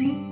Ding.